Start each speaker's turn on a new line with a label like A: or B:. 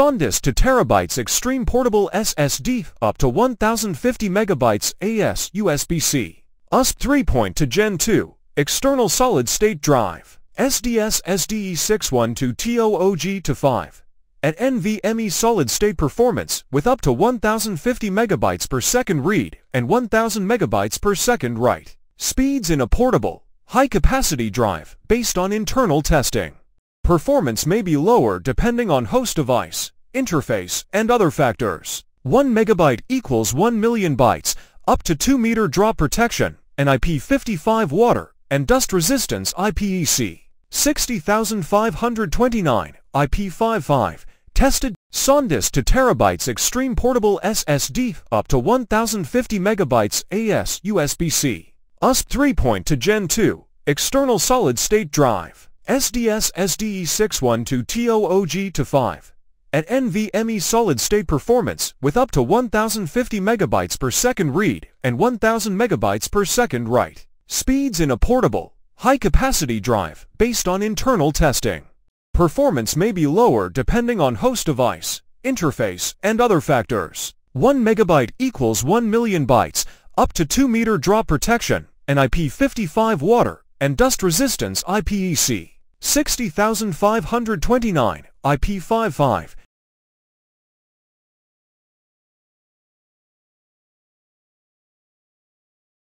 A: SanDisk to terabytes extreme portable SSD up to 1050 megabytes AS USB-C. USB 3. to Gen 2 external solid state drive. SDS SDE612 TOOG to 5 at NVMe solid state performance with up to 1050 megabytes per second read and 1000 megabytes per second write. Speeds in a portable, high-capacity drive based on internal testing. Performance may be lower depending on host device, interface, and other factors. 1 megabyte equals 1 million bytes, up to 2 meter drop protection, and IP55 water and dust resistance IPEC. 60529 IP55 tested SanDisk to terabytes extreme portable SSD up to 1050 megabytes AS USB-C. USB 3. to Gen 2 external solid state drive. SDS SDE612 TOOG to 5 at NVMe solid state performance with up to 1050 megabytes per second read and 1000 megabytes per second write. Speeds in a portable, high-capacity drive based on internal testing. Performance may be lower depending on host device, interface, and other factors. 1 megabyte equals 1 million bytes, up to 2 meter drop protection, and IP55 water and dust resistance IPEC. 60529 IP55